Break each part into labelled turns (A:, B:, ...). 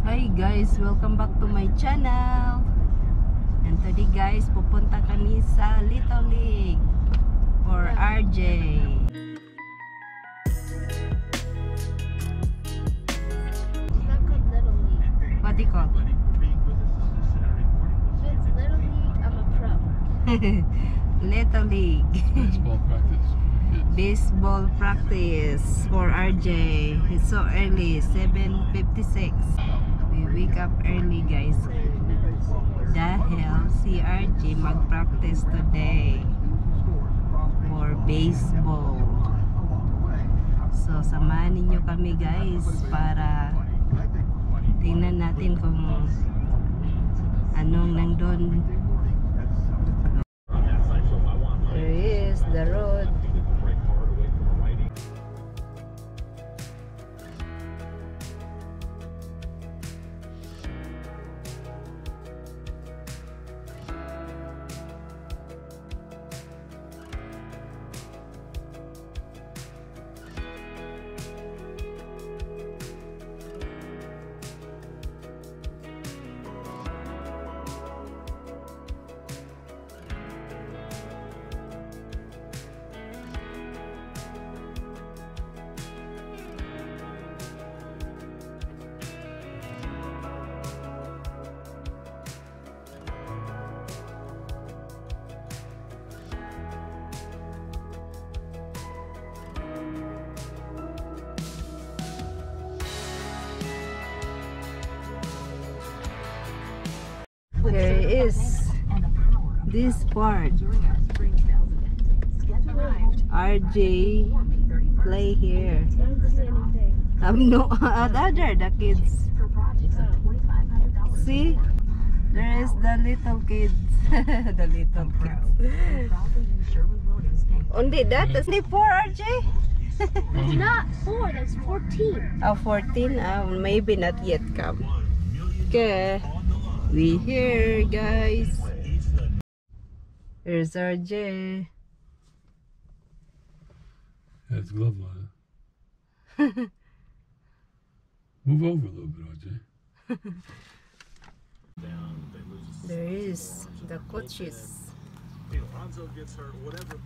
A: Hi guys, welcome back to my channel. And today guys, pupunta kami sa Little League for RJ.
B: It's not called Little League.
A: What do you call?
B: It's Little League, I'm a pro.
A: Little League.
C: Baseball practice.
A: Baseball practice for RJ. It's so early, 7.56. We wake up early guys. Dahil si RJ mag-practice today for baseball. So, samahan ninyo kami guys para tingnan natin kung anong nandun. There is the road. There is this part. RJ play here.
B: I don't see anything.
A: Um, no, other the kids. See, there is the little kids. the little kids. Only that is only four RJ.
B: That's not four, that's 14.
A: Oh, 14? Uh, maybe not yet come. Okay. We here, guys. Here's RJ.
C: That's glove line. Move over a little bit, RJ.
A: There is the coaches.
D: Alonso gets hurt, whatever.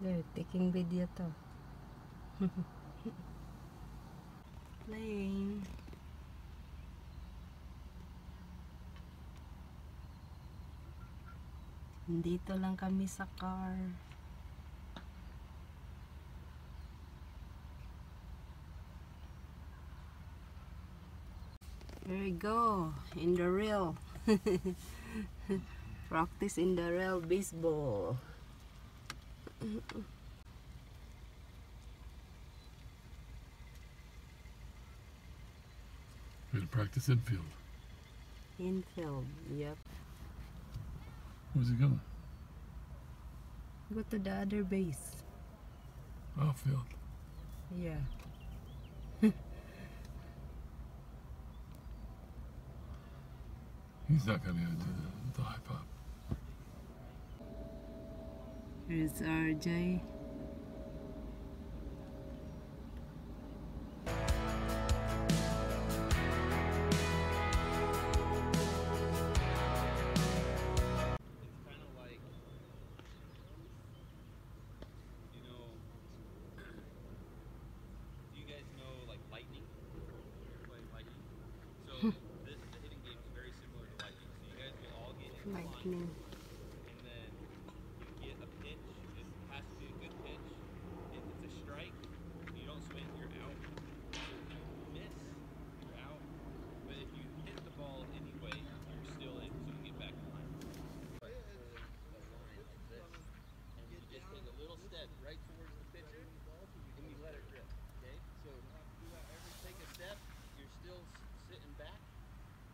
A: They're taking video to. Playing. Dito lang kami sa car. Here we go, in the real. Practice in the real baseball.
C: We're gonna practice infield.
A: Infield, yep.
C: Where's he going?
A: Go to the other base.
C: Outfield.
A: Yeah.
C: He's not gonna do the, the high pop.
A: Here's RJ.
D: It's kind of like, you know, do you guys know like lightning? Play lightning. So this the hitting game is very similar to lightning. So you guys will all get in line,
A: Lightning.
D: and then you get a pitch. It has to be a good pitch. If it's a strike, you don't swing, you're out. If you miss, you're out. But if you hit the ball anyway, you're still in, so you get back in line. and you just take a little step right towards the pitcher, and you let it rip. Okay, so take a step, you're still s- sitting back,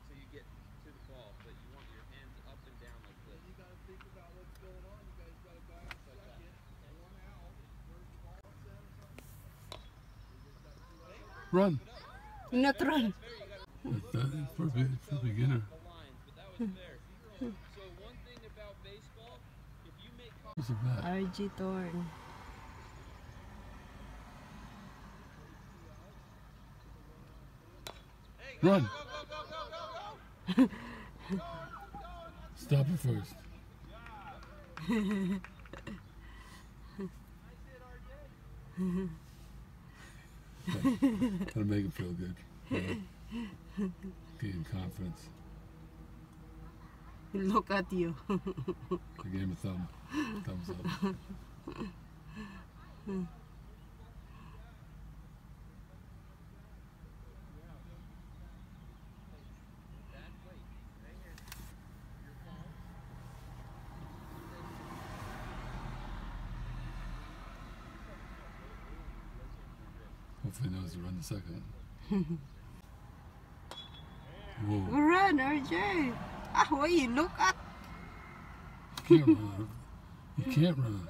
D: so you get to the ball, but you want your hands up and down like this. You gotta think about what's going on. You guys gotta go out second, one out. Where's the ball
C: Run.
A: Not run.
C: That- for, a for beginner.
D: the lines, but that was fair. So one thing about baseball, if you make
C: What's the bat?
A: RG Thorn.
C: Run! Stop it first. That'll make him feel good. Yeah. Gain confidence.
A: Look at you.
C: I gave him a thumb. Thumbs up. Hopefully he knows to run the second. Whoa.
A: Run, RJ. Ah, what you look at?
C: You can't run. You can't run.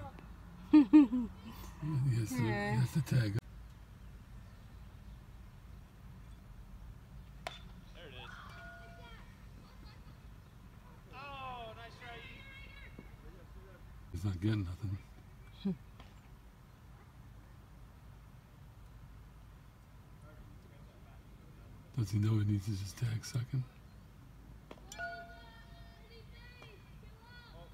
C: He has to, he
A: Yeah.
C: has to tag. Does he know he needs to just tag second?
D: Oh,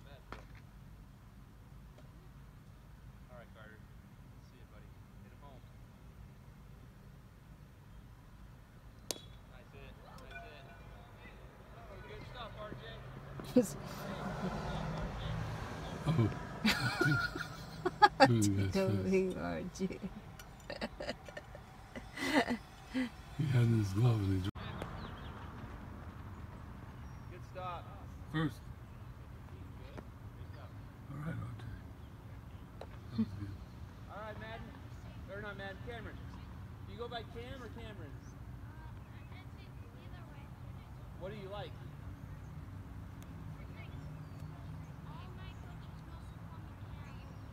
D: bad. All right, Carter. See you, buddy. Hit him home. Nice hit. Nice hit. Oh, good stuff, RJ.
C: Oh. Dude, that's fast.
A: Doing RJ.
C: He had his glove and he dropped.
D: Good stop.
C: First. All right, RJ. That was good.
D: All right, Madden. Or not Madden, Cameron. Do you go by Cam or Cameron? What do you like?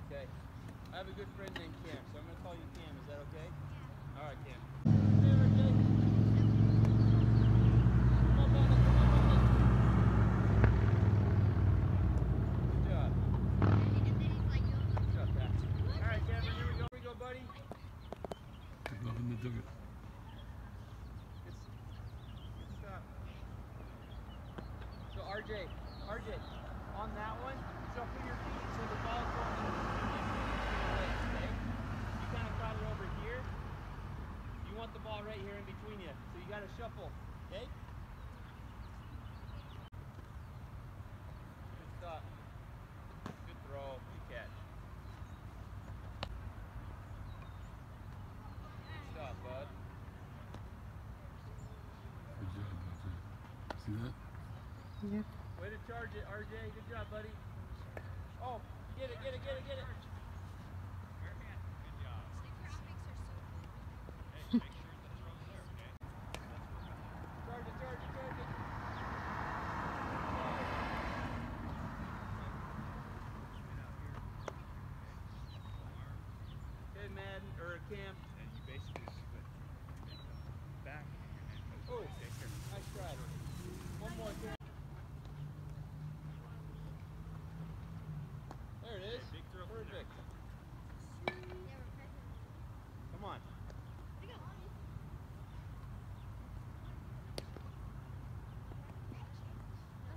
D: Okay. I have a good friend named Cam, so I'm gonna call you Cam. Is that okay? All right, Cam. Hey, RJ. Come on, Madden. Come on, Madden. Good job. Good job, Pat. All right, Cameron. Here we go. Here we go, buddy.
C: Good glove in the dugget.
D: Good, good stuff. So RJ, RJ, on that one, shuffle your feet so the ball's going in between your legs, okay? You kind of got it over here. You want the ball right here in between you, so you got to shuffle, okay? Good stuff. Good throw. Good catch. Good stuff, bud.
C: Good job, RJ. See that?
A: Yep.
D: Way to charge it, RJ. Good job, buddy. Oh, get it, get it, get it, get it. Charge it, charge it, charge it. Okay, Madden, or Cam. And you basically split back. Oh, nice try. One more, Cam. There it is. Perfect. Come on.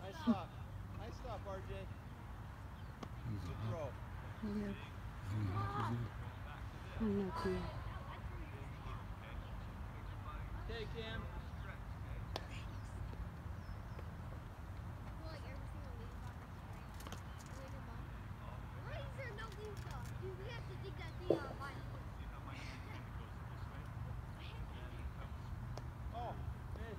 D: Nice stop. Nice stop, RJ.
C: That was a
D: Good
C: hop.
D: throw.
A: Yep.
C: How many hops was
A: not here.
D: Okay, Cam. Oh, miss.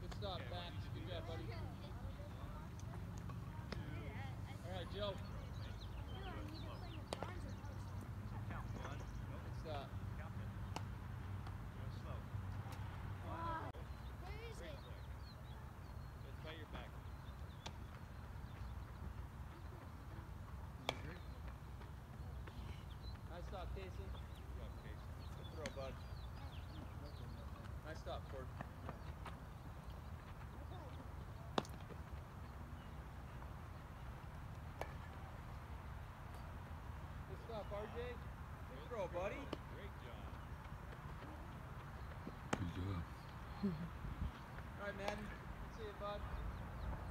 D: Good stop, E.
E: stop, Casey. Good throw, bud. Nice stop, Cord. Good stop, RJ. Good throw, buddy.
C: Good job.
E: All right, Madden. Good see you, bud.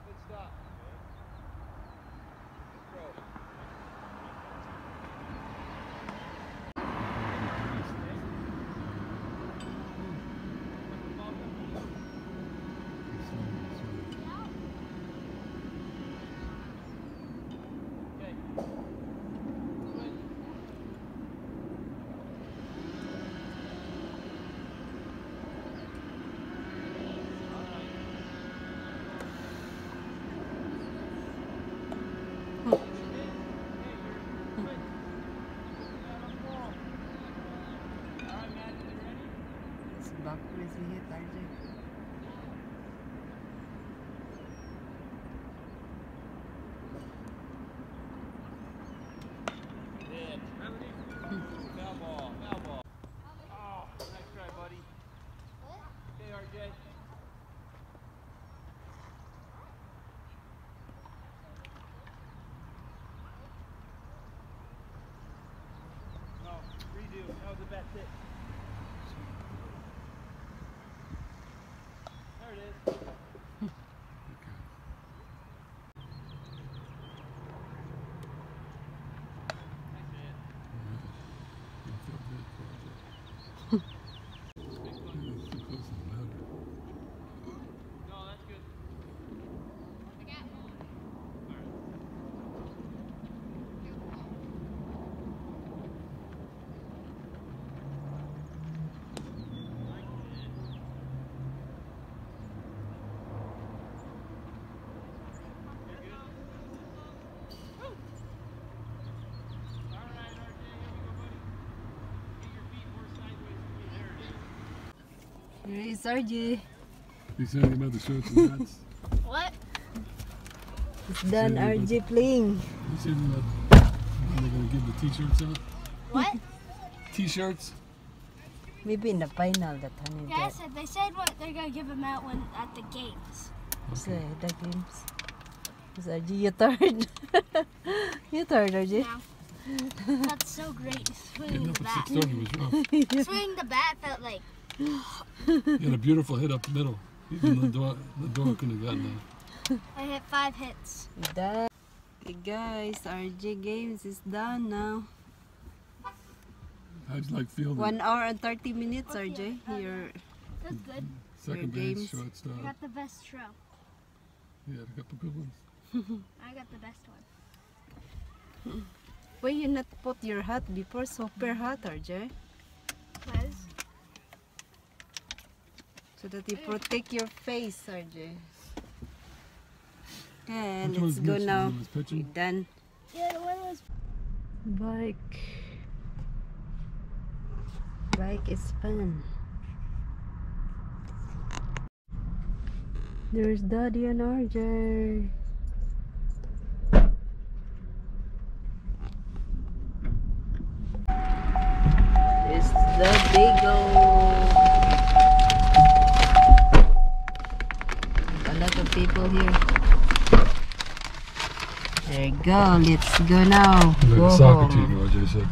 E: Good stop. Good throw. Okay. Swing.
A: It's backwards we hit RJ.
E: Foul ball, foul ball. Oh, nice try, buddy. Okay, RJ. No, redo. That was a bad. There it is. Nice hit. No, that's good. Alright, RJ, here we go, buddy. Get your feet more sideways for me. There it is.
A: Here is RJ.
C: You said anything about the shirts and hats?
B: What?
A: It's done RJ playing.
C: You said uh, anything about when they're gonna give the t-shirts out?
B: What?
C: T-shirts?
A: Maybe in the final that honey
B: Yeah, I said they said what they're gonna give them out when at the games.
A: So, the games. Is RJ, you tired? you tired RJ?
B: Now, that's so great.
C: Getting
B: Swinging the bat.
C: 6:30 was rough.
B: Swinging the bat felt like
C: You had a beautiful hit up the middle. Even the door, the door couldn't have gotten that.
B: I hit five hits.
A: Done. Okay guys, RJ games is done now.
C: How'd you like feel the
A: One hour and 30 minutes
B: Okay,
A: RJ.
B: uh,
A: Your
B: That's good.
C: second
A: your
C: base,
A: games.
B: I
C: shortstop?
B: got the best throw.
C: You had a couple good ones.
B: I got the best one.
A: Why you not put your hat before super hot RJ? So that you protect your face RJ. And
C: Which
A: let's go now.
C: The one?
A: We're done.
B: yeah, the one was
A: Bike. Bike is fun. There's Daddy and RJ. There you go. Let's go now.
C: Like
A: Go
C: a soccer
A: home.
C: team, RJ said.